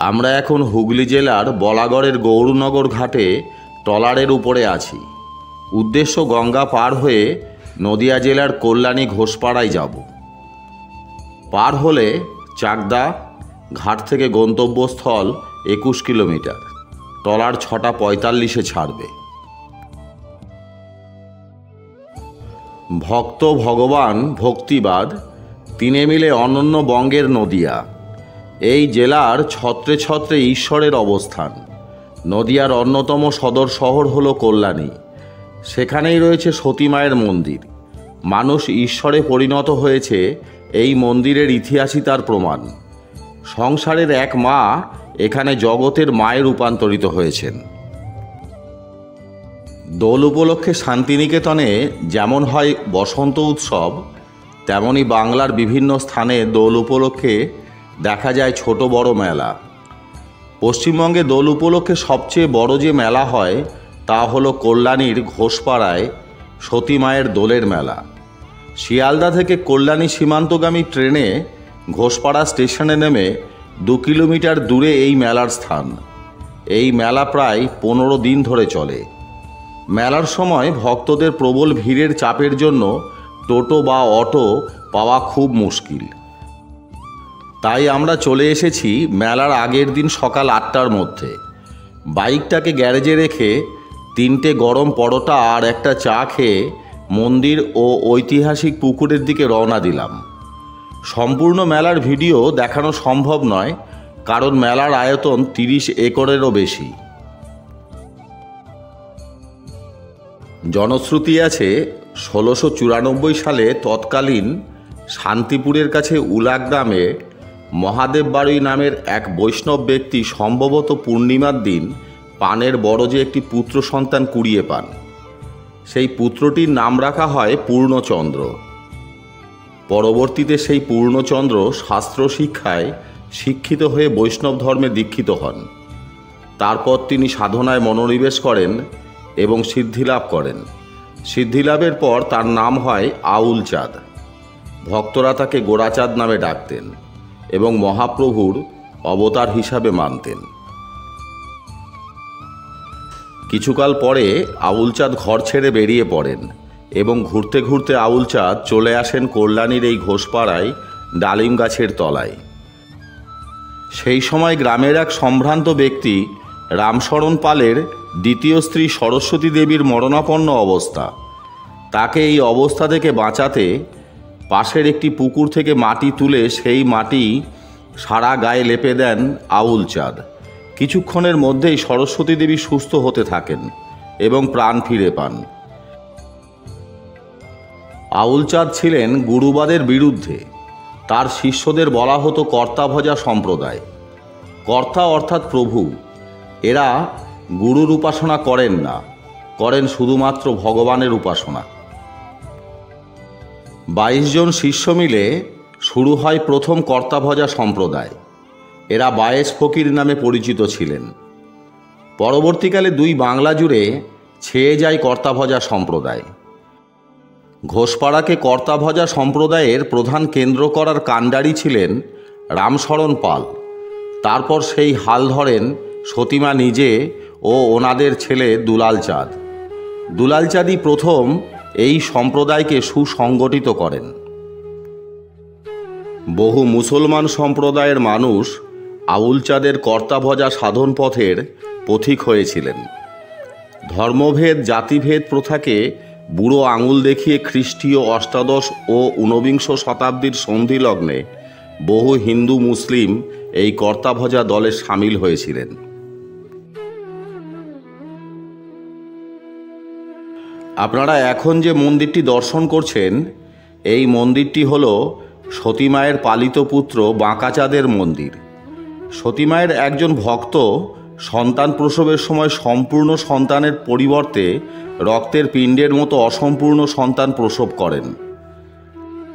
আমরা এখন হুগলি জেলার বলাগড়ের গৌরনগর ঘাটে ট্রলারের উপরে আছি। উদ্দেশ্য গঙ্গা পার হয়ে নদিয়া জেলার কল্যাণী ঘোষপাড়ায় যাব। পার হলে চাকদা ঘাট থেকে গন্তব্যস্থল একুশ কিলোমিটার। ট্রলার ছটা পঁয়তাল্লিশে ছাড়বে। ভক্ত ভগবান ভক্তিবাদ, তিনে মিলে অনন্য বঙ্গের নদিয়া। এই জেলার ছত্রে ছত্রে ঈশ্বরের অবস্থান। নদিয়ার অন্যতম সদর শহর হল কল্যাণী। সেখানেই রয়েছে সতী মায়ের মন্দির। মানুষ ঈশ্বরে পরিণত হয়েছে এই মন্দিরের ইতিহাসই তার প্রমাণ। সংসারের এক মা এখানে জগতের মায়ে রূপান্তরিত হয়েছেন। দোল উপলক্ষে শান্তিনিকেতনে যেমন হয় বসন্ত উৎসব, তেমনি বাংলার বিভিন্ন স্থানে দোল উপলক্ষে দেখা যায় ছোট বড় মেলা। পশ্চিমবঙ্গে দোল উপলক্ষে সবচেয়ে বড় যে মেলা হয়, তা হলো কল্যাণীর ঘোষপাড়ায় সতী মায়ের দোলের মেলা। শিয়ালদা থেকে কল্যাণী সীমান্তগামী ট্রেনে ঘোষপাড়া স্টেশনে নেমে দু কিলোমিটার দূরে এই মেলার স্থান। এই মেলা প্রায় পনেরো দিন ধরে চলে। মেলার সময় ভক্তদের প্রবল ভিড়ের চাপের জন্য টোটো বা অটো পাওয়া খুব মুশকিল। তাই আমরা চলে এসেছি মেলার আগের দিন সকাল আটটার মধ্যে। বাইকটাকে গ্যারেজে রেখে তিনটে গরম পরোটা আর একটা চা খেয়ে মন্দির ও ঐতিহাসিক পুকুরের দিকে রওনা দিলাম। সম্পূর্ণ মেলার ভিডিও দেখানো সম্ভব নয়, কারণ মেলার আয়তন তিরিশ একরেরও বেশি। জনশ্রুতি আছে, ষোলোশো চুরানব্বই সালে তৎকালীন শান্তিপুরের কাছে উলাক গ্রামে মহাদেব বাড়ুই নামের এক বৈষ্ণব ব্যক্তি সম্ভবত পূর্ণিমার দিন পানের বড় যে একটি পুত্র সন্তান কুড়িয়ে পান। সেই পুত্রটির নাম রাখা হয় পূর্ণচন্দ্র। পরবর্তীতে সেই পূর্ণচন্দ্র শাস্ত্র শিক্ষায় শিক্ষিত হয়ে বৈষ্ণব ধর্মে দীক্ষিত হন। তারপর তিনি সাধনায় মনোনিবেশ করেন এবং সিদ্ধিলাভ করেন। সিদ্ধিলাভের পর তার নাম হয় আউল চাঁদ ভক্তরা তাকে গোড়াচাঁদ নামে ডাকতেন। এবং মহাপ্রভুর অবতার হিসাবে মানতেন। কিছুকাল পরে আউলচাঁদ ঘর ছেড়ে বেরিয়ে পড়েন এবং ঘুরতে ঘুরতে আউলচাঁদ চলে আসেন কল্যাণীর এই ঘোষপাড়ায় ডালিম গাছের তলায়। সেই সময় গ্রামের এক সম্ভ্রান্ত ব্যক্তি রামশরণ পালের দ্বিতীয় স্ত্রী সরস্বতী দেবীর মরণাপন্ন অবস্থা। তাকে এই অবস্থা থেকে বাঁচাতে পাশের একটি পুকুর থেকে মাটি তুলে সেই মাটি সারা গায়ে লেপে দেন আউল চাঁদ। কিছুক্ষণের মধ্যেই সরস্বতী দেবী সুস্থ হতে থাকেন এবং প্রাণ ফিরে পান। আউল চাঁদ ছিলেন গুরুবাদের বিরুদ্ধে। তার শিষ্যদের বলা হতো কর্তাভজা সম্প্রদায়। কর্তা অর্থাৎ প্রভু। এরা গুরুর উপাসনা করেন না, করেন শুধুমাত্র ভগবানের উপাসনা। বাইশ জন শিষ্য মিলে শুরু হয় প্রথম কর্তাভজা সম্প্রদায়। এরা বায়েস ফকির নামে পরিচিত ছিলেন। পরবর্তীকালে দুই বাংলা জুড়ে ছেয়ে যায় কর্তাভজা সম্প্রদায়। ঘোষপাড়াকে কর্তাভজা সম্প্রদায়ের প্রধান কেন্দ্র করার কাণ্ডারি ছিলেন রামশরণ পাল। তারপর সেই হাল ধরেন সতীমা নিজে ও ওনাদের ছেলে দুলাল চাঁদ দুলাল চাঁদই প্রথম এই সম্প্রদায়কে সুসংগঠিত করেন। বহু মুসলমান সম্প্রদায়ের মানুষ আউল চাঁদের কর্তাভজা সাধন পথের পথিক হয়েছিলেন। ধর্মভেদ, জাতিভেদ প্রথাকে বুড়ো আঙুল দেখিয়ে খ্রিস্টীয় অষ্টাদশ ও ঊনবিংশ শতাব্দীর সন্ধিলগ্নে বহু হিন্দু মুসলিম এই কর্তাভজা দলে সামিল হয়েছিলেন। আপনারা এখন যে মন্দিরটি দর্শন করছেন, এই মন্দিরটি হল সতীমায়ের পালিত পুত্র বাঁকাচাঁদের মন্দির। সতীমায়ের একজন ভক্ত সন্তান প্রসবের সময় সম্পূর্ণ সন্তানের পরিবর্তে রক্তের পিণ্ডের মতো অসম্পূর্ণ সন্তান প্রসব করেন।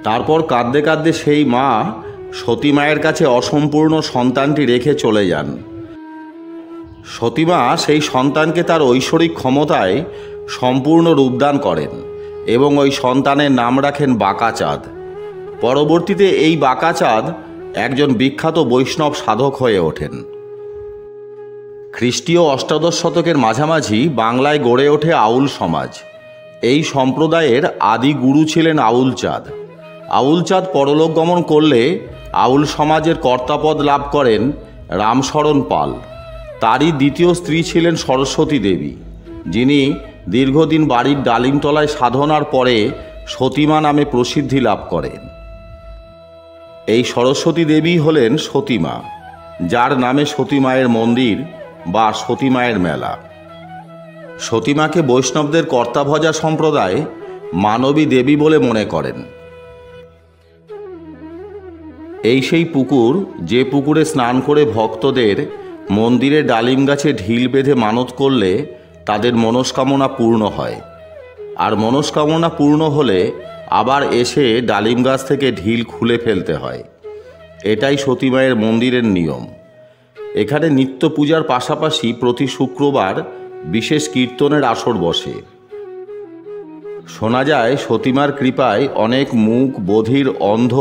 তারপর কাঁদতে কাঁদতে সেই মা সতীমায়ের কাছে অসম্পূর্ণ সন্তানটি রেখে চলে যান। সতীমা সেই সন্তানকে তার ঐশ্বরিক ক্ষমতায় সম্পূর্ণ রূপদান করেন এবং ওই সন্তানের নাম রাখেন বাঁকাচাঁদ। পরবর্তীতে এই বাঁকাচাঁদ একজন বিখ্যাত বৈষ্ণব সাধক হয়ে ওঠেন। খ্রিস্টীয় অষ্টাদশ শতকের মাঝামাঝি বাংলায় গড়ে ওঠে আউল সমাজ। এই সম্প্রদায়ের আদি গুরু ছিলেন আউল চাঁদ আউল চাঁদ পরলোক গমন করলে আউল সমাজের কর্তাপদ লাভ করেন রামশরণ পাল। তারই দ্বিতীয় স্ত্রী ছিলেন সরস্বতী দেবী, যিনি দীর্ঘদিন বাড়ির ডালিমতলায় সাধনার পরে সতীমা নামে প্রসিদ্ধি লাভ করেন। এই সরস্বতী দেবী হলেন সতীমা, যার নামে সতীমায়ের মন্দির বা সতীমায়ের মেলা। সতীমাকে বৈষ্ণবদের কর্তাভজা সম্প্রদায় মানবী দেবী বলে মনে করেন। এই সেই পুকুর, যে পুকুরে স্নান করে ভক্তদের মন্দিরে ডালিম গাছে ঢিল বেঁধে মানত করলে তাদের মনস্কামনা পূর্ণ হয়। আর মনস্কামনা পূর্ণ হলে আবার এসে ডালিম গাছ থেকে ঢিল খুলে ফেলতে হয়। এটাই সতীমায়ের মন্দিরের নিয়ম। এখানে নিত্য পূজার পাশাপাশি প্রতি শুক্রবার বিশেষ কীর্তনের আসর বসে। শোনা যায় সতীমার কৃপায় অনেক মুখ, বধির, অন্ধ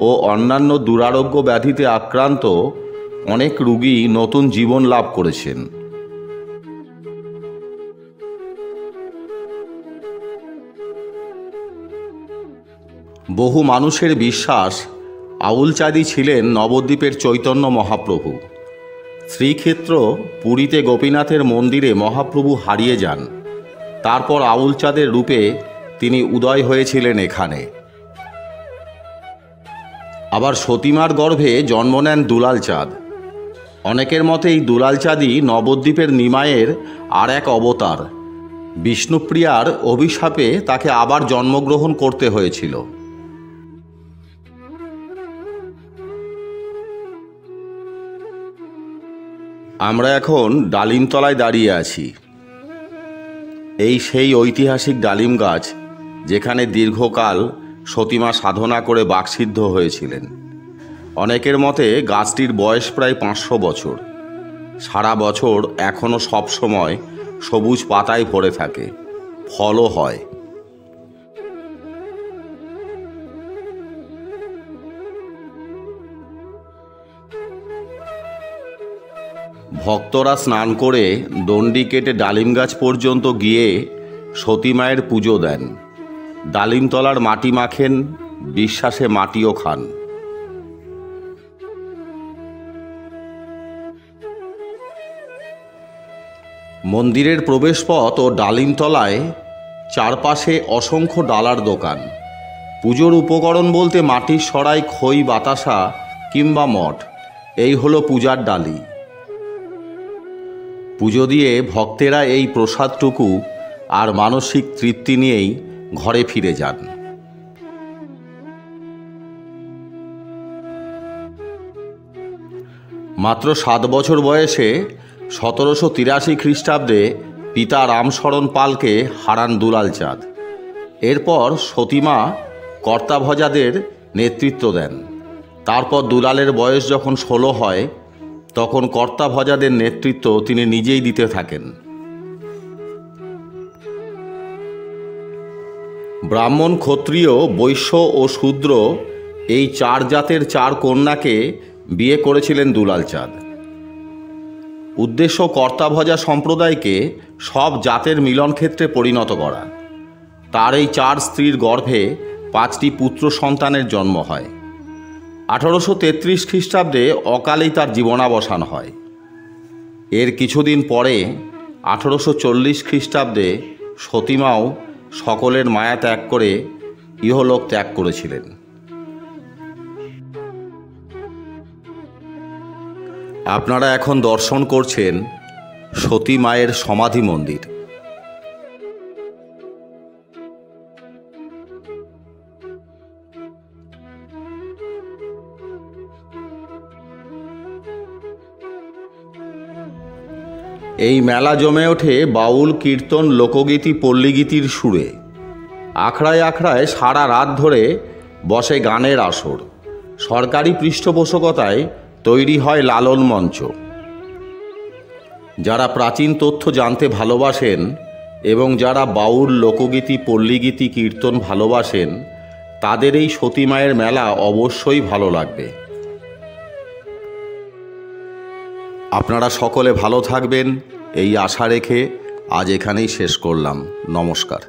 ও অন্যান্য দুরারোগ্য ব্যাধিতে আক্রান্ত অনেক রুগী নতুন জীবন লাভ করেছেন। বহু মানুষের বিশ্বাস আউলচাঁদি ছিলেন নবদ্বীপের চৈতন্য মহাপ্রভু। শ্রীক্ষেত্র পুরীতে গোপীনাথের মন্দিরে মহাপ্রভু হারিয়ে যান। তারপর আউলচাঁদের রূপে তিনি উদয় হয়েছিলেন এখানে। আবার সতীমার গর্ভে জন্ম নেন দুলাল চাঁদ অনেকের মতে এই দুলাল চাঁদই নবদ্বীপের নিমায়ের আর এক অবতার। বিষ্ণুপ্রিয়ার অভিশাপে তাকে আবার জন্মগ্রহণ করতে হয়েছিল। আমরা এখন ডালিমতলায় দাঁড়িয়ে আছি। এই সেই ঐতিহাসিক ডালিম গাছ যেখানে দীর্ঘকাল সতীমা সাধনা করে বাকসিদ্ধ হয়েছিলেন। অনেকের মতে গাছটির বয়স প্রায় পাঁচশো বছর। সারা বছর এখনও সবসময় সবুজ পাতায় ভরে থাকে। ফলও হয়। ভক্তরা স্নান করে দণ্ডি কেটে ডালিম গাছ পর্যন্ত গিয়ে সতীমায়ের পুজো দেন। ডালিমতলার মাটি মাখেন, বিশ্বাসে মাটিও খান। মন্দিরের প্রবেশপথ ও ডালিমতলায় চারপাশে অসংখ্য ডালার দোকান। পুজোর উপকরণ বলতে মাটির সরাই খই, বাতাসা কিংবা মঠ। এই হলো পূজার ডালি। পুজো দিয়ে ভক্তেরা এই প্রসাদটুকু আর মানসিক তৃপ্তি নিয়েই ঘরে ফিরে যান। মাত্র সাত বছর বয়সে সতেরোশো তিরাশি খ্রিস্টাব্দে পিতা রামশরণ পালকে হারান দুলাল চাঁদ। এরপর সতীমা কর্তাভজাদের নেতৃত্ব দেন। তারপর দুলালের বয়স যখন ষোলো হয় তখন কর্তাভজাদের নেতৃত্ব তিনি নিজেই দিতে থাকেন। ব্রাহ্মণ ক্ষত্রিয়, বৈশ্য ও শূদ্র এই চার জাতের চার কন্যাকে বিয়ে করেছিলেন দুলাল চাঁদ উদ্দেশ্য কর্তাভজা সম্প্রদায়কে সব জাতের মিলন ক্ষেত্রে পরিণত করা। তার এই চার স্ত্রীর গর্ভে পাঁচটি পুত্র সন্তানের জন্ম হয়। আঠারোশো তেত্রিশ খ্রিস্টাব্দে অকালেই তার জীবনাবসান হয়। এর কিছুদিন পরে আঠারোশো চল্লিশ খ্রিস্টাব্দে সতীমাও সকলের মায়া ত্যাগ করে ইহলোক ত্যাগ করেছিলেন। আপনারা এখন দর্শন করছেন সতী মায়ের সমাধি মন্দির। এই মেলা জমে ওঠে বাউল, কীর্তন, লোকগীতি, পল্লীগীতির সুরে। আখড়ায় আখড়ায় সারা রাত ধরে বসে গানের আসর। সরকারি পৃষ্ঠপোষকতায় তৈরি হয় লালন মঞ্চ। যারা প্রাচীন তথ্য জানতে ভালোবাসেন এবং যারা বাউল, লোকগীতি, পল্লীগীতি, কীর্তন ভালোবাসেন, তাদের এই সতীমায়ের মেলা অবশ্যই ভালো লাগবে। আপনারা সকলে ভালো থাকবেন এই আশা রেখে আজ এখানেই শেষ করলাম। নমস্কার।